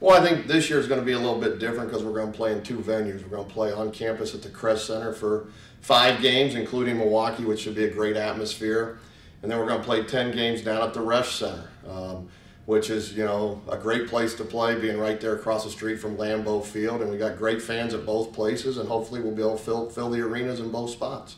Well, I think this year is going to be a little bit different because we're going to play in two venues. We're going to play on campus at the Kress Center for five games, including Milwaukee, which should be a great atmosphere. And then we're going to play 10 games down at the Resch Center, um, which is, you know, a great place to play, being right there across the street from Lambeau Field. And we got great fans at both places, and hopefully we'll be able to fill, fill the arenas in both spots.